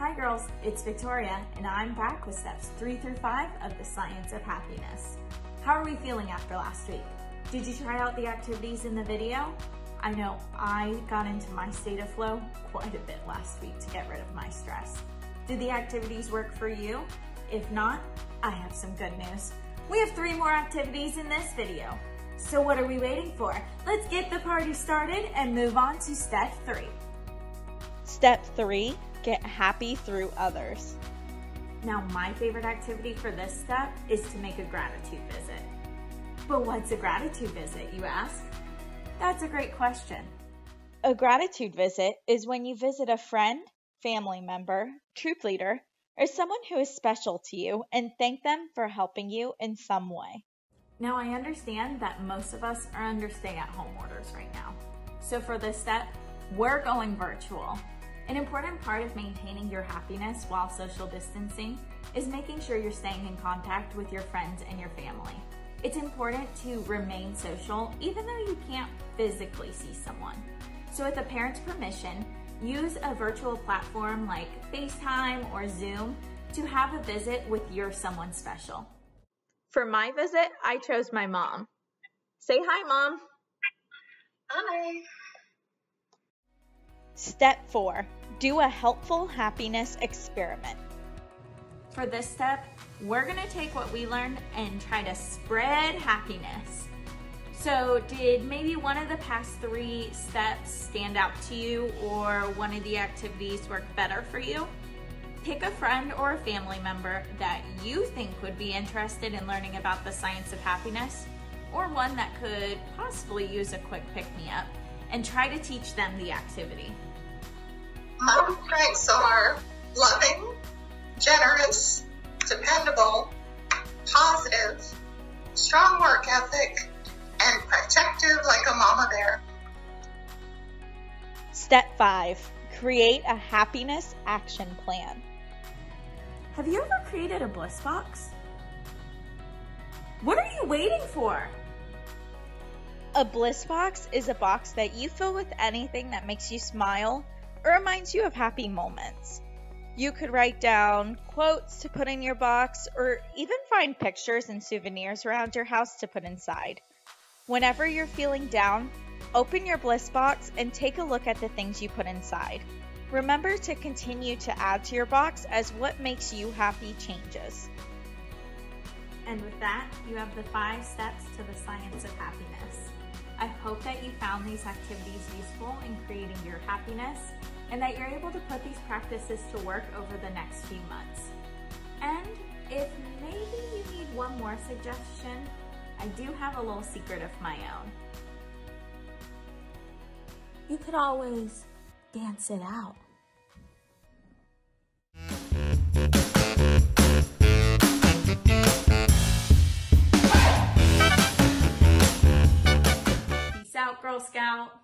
Hi girls, it's Victoria and I'm back with steps three through five of the science of happiness. How are we feeling after last week? Did you try out the activities in the video? I know I got into my state of flow quite a bit last week to get rid of my stress. Did the activities work for you? If not, I have some good news. We have three more activities in this video. So what are we waiting for? Let's get the party started and move on to step three. Step three, get happy through others. Now, my favorite activity for this step is to make a gratitude visit. But what's a gratitude visit, you ask? That's a great question. A gratitude visit is when you visit a friend, family member, troop leader, or someone who is special to you and thank them for helping you in some way. Now, I understand that most of us are under stay at home orders right now. So, for this step, we're going virtual. An important part of maintaining your happiness while social distancing is making sure you're staying in contact with your friends and your family. It's important to remain social even though you can't physically see someone. So with a parent's permission, use a virtual platform like FaceTime or Zoom to have a visit with your someone special. For my visit, I chose my mom. Say hi, Mom. Hi. Step four, do a helpful happiness experiment. For this step, we're gonna take what we learned and try to spread happiness. So did maybe one of the past three steps stand out to you or one of the activities work better for you? Pick a friend or a family member that you think would be interested in learning about the science of happiness or one that could possibly use a quick pick-me-up and try to teach them the activity. My strengths are loving, generous, dependable, positive, strong work ethic, and protective like a mama bear. Step five, create a happiness action plan. Have you ever created a bliss box? What are you waiting for? A bliss box is a box that you fill with anything that makes you smile or reminds you of happy moments. You could write down quotes to put in your box or even find pictures and souvenirs around your house to put inside. Whenever you're feeling down, open your bliss box and take a look at the things you put inside. Remember to continue to add to your box as what makes you happy changes. And with that, you have the five steps to the science of happiness. I hope that you found these activities useful in creating your happiness and that you're able to put these practices to work over the next few months. And if maybe you need one more suggestion, I do have a little secret of my own. You could always dance it out. Girl Scout.